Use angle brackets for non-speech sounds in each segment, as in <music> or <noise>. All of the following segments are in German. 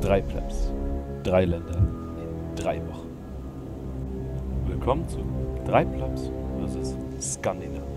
Drei Plebs, drei Länder in drei Wochen. Willkommen zu Drei Plebs vs. Skandinavien.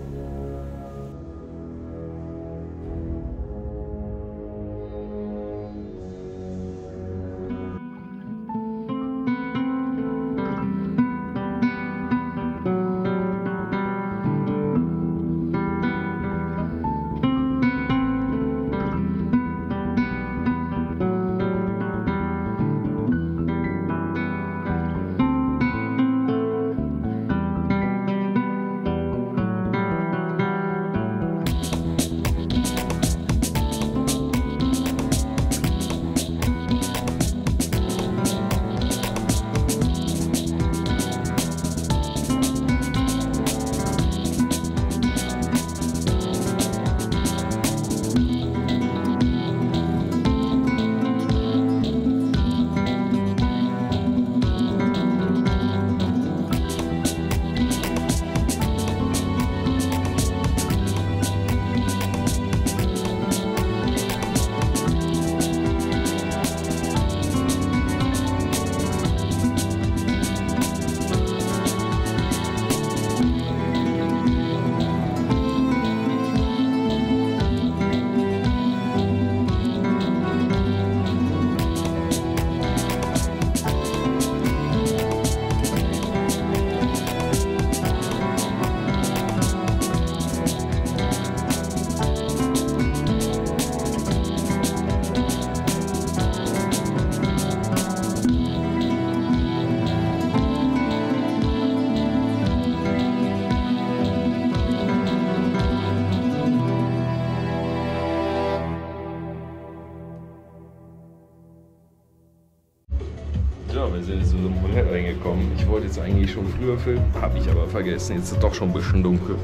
Wollte jetzt eigentlich schon früher filmen, habe ich aber vergessen. Jetzt ist es doch schon ein bisschen dunkel.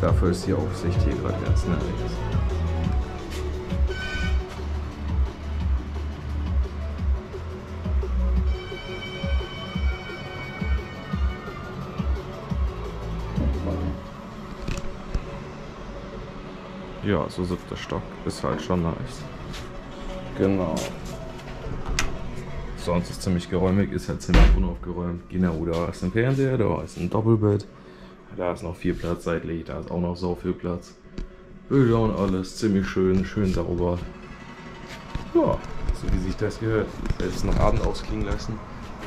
Dafür ist die Aufsicht hier gerade ganz nice. Ja, so siebter Stock. Ist halt schon nice. Genau. Sonst ist ziemlich geräumig, ist halt ziemlich unaufgeräumt. Genau, da ist ein Fernseher, da ist ein Doppelbett. Da ist noch viel Platz seitlich, da ist auch noch so viel Platz. Bilder und alles, ziemlich schön, schön sauber. Ja, so wie sich das gehört. Selbst noch Abend ausklingen lassen.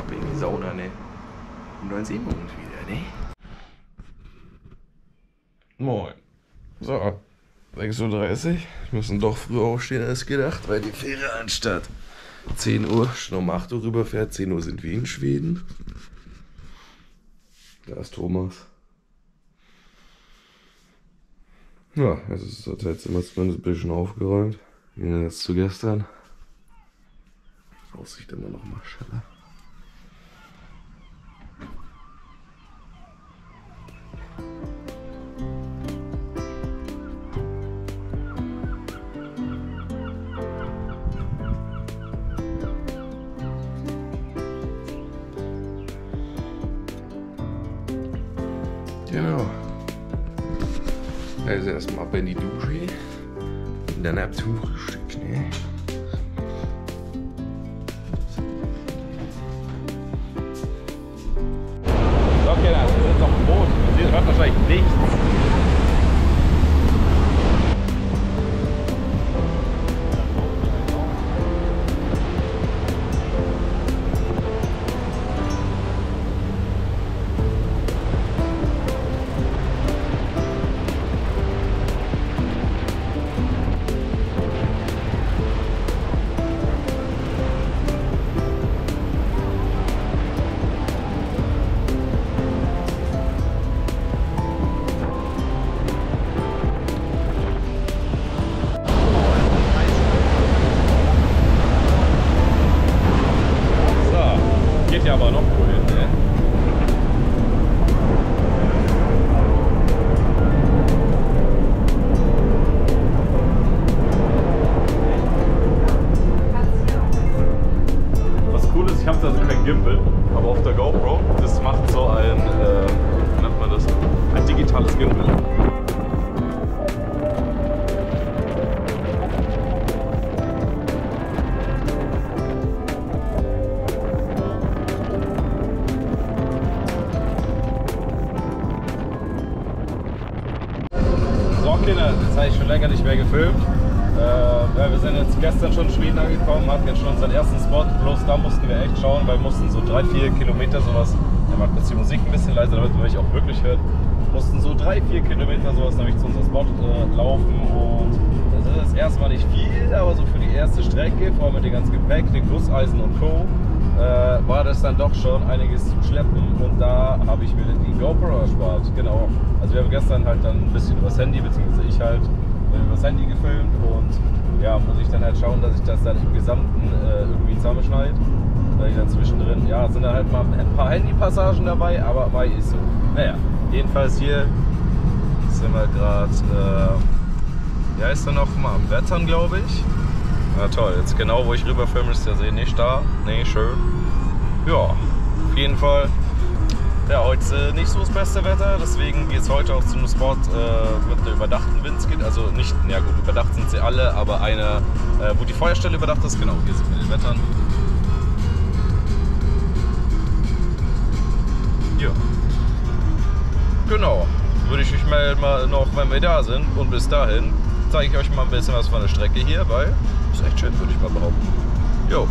In die Sauna, ne? Und dann sehen wir uns wieder, ne? Moin. So, 6.30 Uhr. Wir müssen doch früher aufstehen als gedacht, weil die Fähre anstatt 10 Uhr schon um 8 Uhr rüberfährt. 10 Uhr sind wir in Schweden. Da ist Thomas. Ja, es ist das Hotelzimmer zumindest ein bisschen aufgeräumt. Wie jetzt zu gestern. Aussicht immer noch mal schneller. Also erstmal ab in die Dusche und dann ab zum Frühstück, ne? So, Kinder, wir sind auf dem Boot. Sieht hört wahrscheinlich nichts. Jetzt gestern schon in Schweden angekommen, hatten jetzt schon unseren ersten Spot. Bloß da mussten wir echt schauen, weil wir mussten so drei, vier Kilometer sowas. Er macht kurz die Musik ein bisschen leiser, damit man mich auch wirklich hört. Mussten so drei, vier Kilometer sowas nämlich zu unserem Spot äh, laufen und das ist erstmal nicht viel, aber so für die erste Strecke, vor allem mit dem ganzen Gepäck, den Gusseisen und Co., äh, war das dann doch schon einiges zu schleppen und da habe ich mir die GoPro erspart. Genau. Also wir haben gestern halt dann ein bisschen übers Handy, beziehungsweise ich halt äh, übers Handy gefilmt und ja, muss ich dann halt schauen, dass ich das dann im Gesamten äh, irgendwie zusammenschneide. Weil ich dann zwischendrin, ja, sind dann halt mal ein paar Handypassagen dabei, aber war ist so. Naja, jedenfalls hier sind wir gerade, äh, ja, ist er noch mal am Wettern, glaube ich. Na toll, jetzt genau wo ich rüber filme, ist der See nicht da. Nee, schön. Ja, auf jeden Fall. Ja, heute nicht so das beste Wetter, deswegen geht es heute auch zum Spot äh, mit einer überdachten Windskin. Also nicht, ja gut, überdacht sind sie alle, aber eine, äh, wo die Feuerstelle überdacht ist, genau, hier sind wir den Wettern. Ja. Genau. Würde ich mich melden mal noch, wenn wir da sind. Und bis dahin zeige ich euch mal ein bisschen was von der Strecke hier, weil ist echt schön, würde ich mal behaupten. Jo.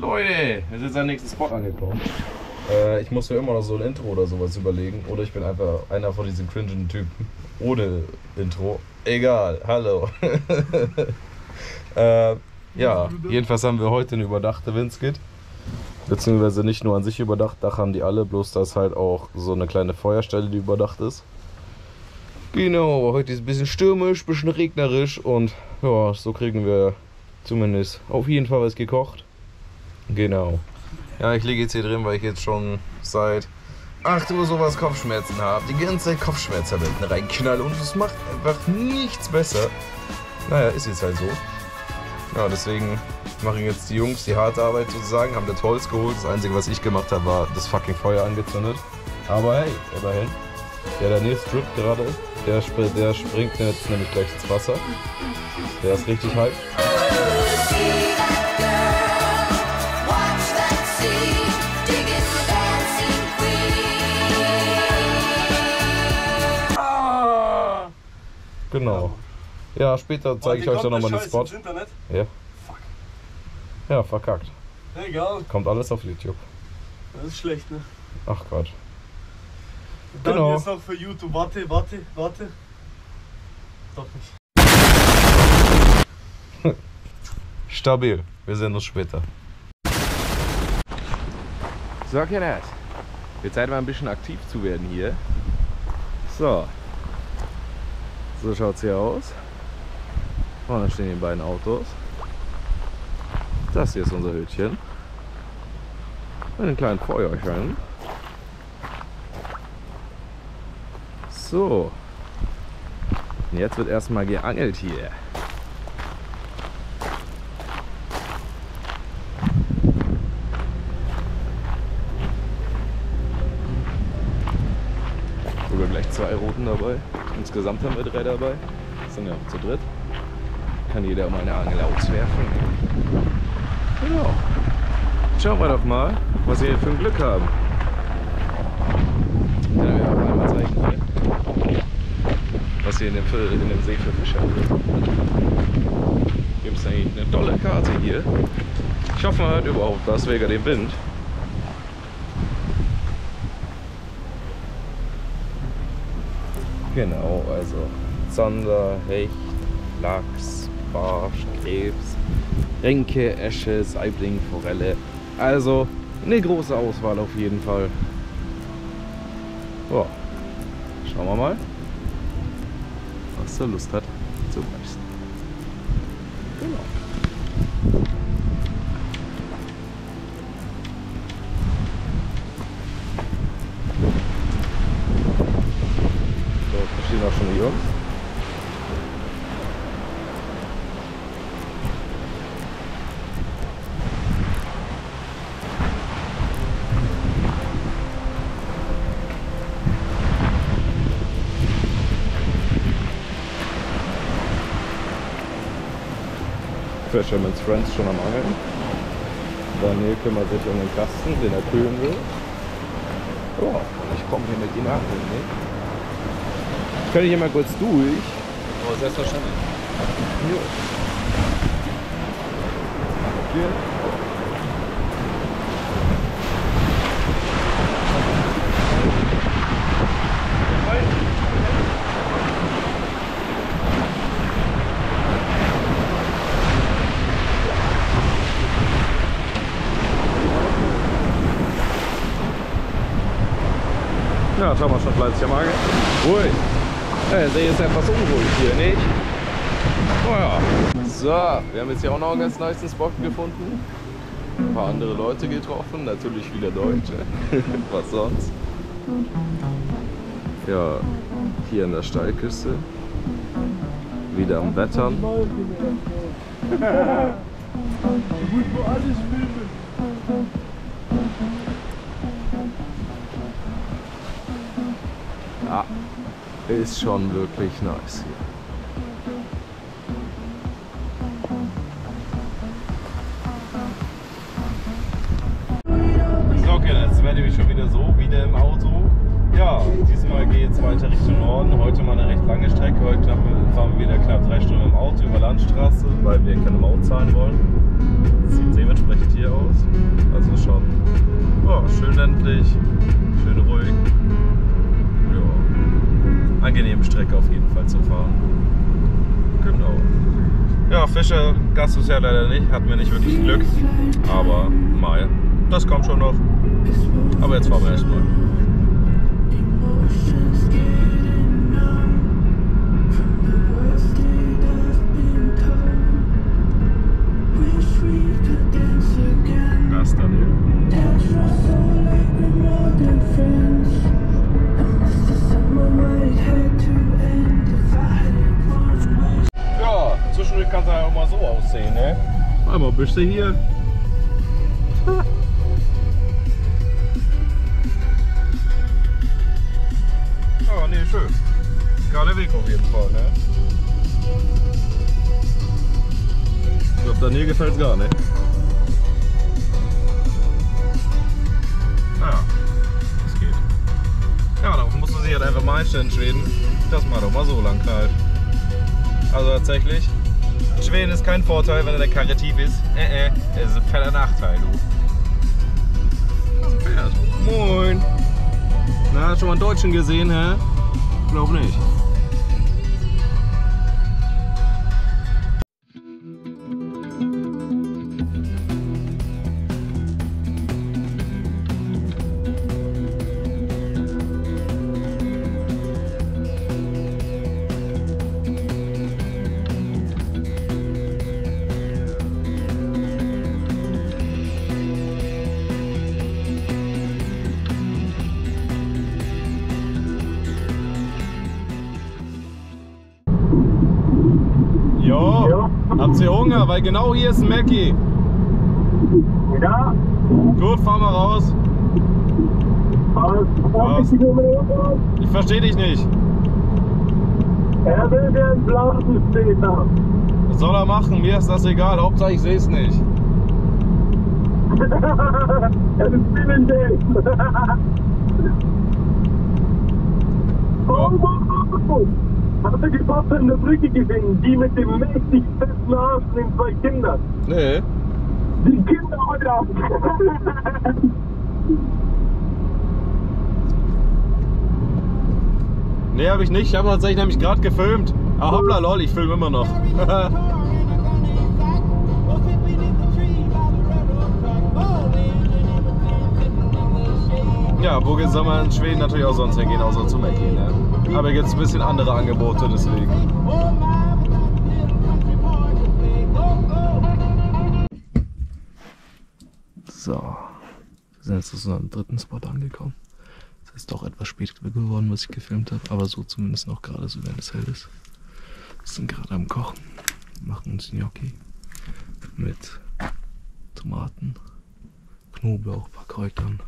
Leute, wir sind jetzt am Spot angekommen. Äh, ich muss mir immer noch so ein Intro oder sowas überlegen. Oder ich bin einfach einer von diesen cringen Typen. Ohne Intro. Egal, hallo. <laughs> äh, ja, jedenfalls haben wir heute eine überdachte Windskit. Beziehungsweise nicht nur an sich überdacht, Dach haben die alle, bloß dass halt auch so eine kleine Feuerstelle, die überdacht ist. Genau, heute ist es ein bisschen stürmisch, ein bisschen regnerisch und ja, so kriegen wir zumindest auf jeden Fall was gekocht. Genau. Ja, ich liege jetzt hier drin, weil ich jetzt schon seit 8 Uhr sowas Kopfschmerzen habe. Die ganze Zeit Kopfschmerztabletten reinknall und es macht einfach nichts besser. Naja, ist jetzt halt so. Ja, deswegen machen jetzt die Jungs die harte Arbeit sozusagen, haben das Holz geholt. Das Einzige, was ich gemacht habe, war das fucking Feuer angezündet. Aber hey, immerhin. Der daneben strippt gerade, der, der springt jetzt nämlich gleich ins Wasser. Der ist richtig hype. Genau. Ja, später zeige ich euch dann nochmal den Spot. Ja. Fuck. Ja, verkackt. Egal, Kommt alles auf YouTube. das ist schlecht, ne? Ach Quatsch. Dann Genau. jetzt noch für YouTube. Warte, warte, warte. Doch nicht. <laughs> Stabil. Wir sehen uns später. So, Kenneth. Wird Zeit mal ein bisschen aktiv zu werden hier. So. So schaut's hier aus. Vorne stehen die beiden Autos. Das hier ist unser Hütchen. Mit einem kleinen Feuerchen. So. Und jetzt wird erstmal geangelt hier. Sogar gleich zwei Routen dabei. Insgesamt haben wir drei dabei. Sind ja zu dritt. Kann jeder mal eine Angel auswerfen. Genau. Schauen wir doch mal, was wir für ein Glück haben. Können wir auch einmal zeigen hier. was hier in dem, in dem See für Fische gibt es eine tolle Karte hier. Ich hoffe, man hört überhaupt was wegen dem Wind. Genau, also Zander, Hecht, Lachs, Barsch, Krebs, Renke, Esche, Saibling, Forelle. Also eine große Auswahl auf jeden Fall. Ja, schauen wir mal, was er Lust hat zu beißen. Genau. Fisherman's Friends schon am Angeln. Daniel kümmert sich um den Kasten, den er kühlen will. Und ich komme hier mit ihm angeln, ne? Ich kann hier mal kurz durch. Oh, selbstverständlich. Hier. Hier. Schauen wir schon fleißig am Angeln. Ruhig. Ja, der ist etwas unruhig hier, nicht? Oh ja. So, wir haben jetzt hier auch noch einen ganz nice Spot gefunden. Ein paar andere Leute getroffen, natürlich viele Deutsche. <laughs> Was sonst? Ja, hier an der Steilküste. Wieder am Wettern. <laughs> Ist schon wirklich nice hier. So, okay, jetzt werde ich schon wieder so, wieder im Auto. Ja, diesmal geht es weiter Richtung Norden. Heute mal eine recht lange Strecke. Heute knapp, fahren wir wieder knapp drei Stunden im Auto über Landstraße, weil wir keine Maut zahlen wollen. Sieht dementsprechend hier aus. Also schon ja, schön ländlich, schön ruhig. Angenehme Strecke auf jeden Fall zu fahren. Genau. Ja, Fische gab es ja leider nicht, hatten wir nicht wirklich Glück. Aber mal, das kommt schon noch. Aber jetzt fahren wir erstmal. Bist du hier. Ja, nee, schön. Geiler Weg auf jeden Fall, ne? Ich glaube, Daniel gefällt es gar nicht. Ja, das geht. Ja, darauf muss man sich halt einfach mal einstellen in Schweden, dass man doch mal so lang knallt. Also tatsächlich, Schweden ist kein Vorteil, wenn er der Karre tief ist. Äh, äh, es ist ein fetter Nachteil, du. Das Pferd. Moin. Na, schon mal einen Deutschen gesehen, hä? Glaub nicht. Habt ihr Hunger? Weil genau hier ist ein Mackie. Ja, Gut, fahr mal raus. Was? Ich verstehe dich nicht. Er will den Blasen später. Was soll er machen? Mir ist das egal. Hauptsache ich sehe es nicht. Es ist Binnendate. Oh, oh, oh, oh. Hast du die Pforzheim Brücke gesehen? Die mit dem mächtig festen Arsch und den zwei Kindern. Nee. Die Kinder heute Abend. <laughs> Nee, hab ich nicht. Ich habe tatsächlich nämlich gerade gefilmt. Ah, hoppla, lol, ich filme immer noch. ja, wo soll man in Schweden natürlich auch sonst hingehen, außer zum Mackie, ne? Aber es ein bisschen andere Angebote, deswegen. So, wir sind jetzt zu einem dritten Spot angekommen. Es ist doch etwas spät geworden, was ich gefilmt habe, aber so zumindest noch gerade so während es hell ist. Wir sind gerade am Kochen, machen uns Gnocchi mit Tomaten, Knoblauch, ein paar Kräutern.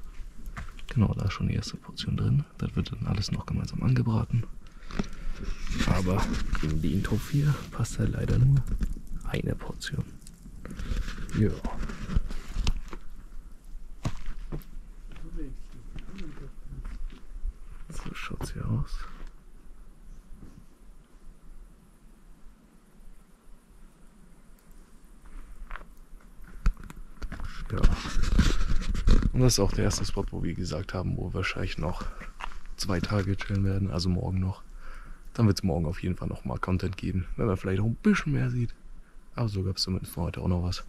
Genau, da ist schon die erste Portion drin. Das wird dann alles noch gemeinsam angebraten. Aber in den Top 4 passt halt leider nur eine Portion. Ja. So schaut's hier aus. Ja. Und das ist auch der erste Spot, wo wir gesagt haben, wo wir wahrscheinlich noch zwei Tage chillen werden, also morgen noch. Dann wird es morgen auf jeden Fall noch mal Content geben, wenn man vielleicht auch ein bisschen mehr sieht. Aber so gab es zumindest für heute auch noch was.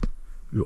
Ja.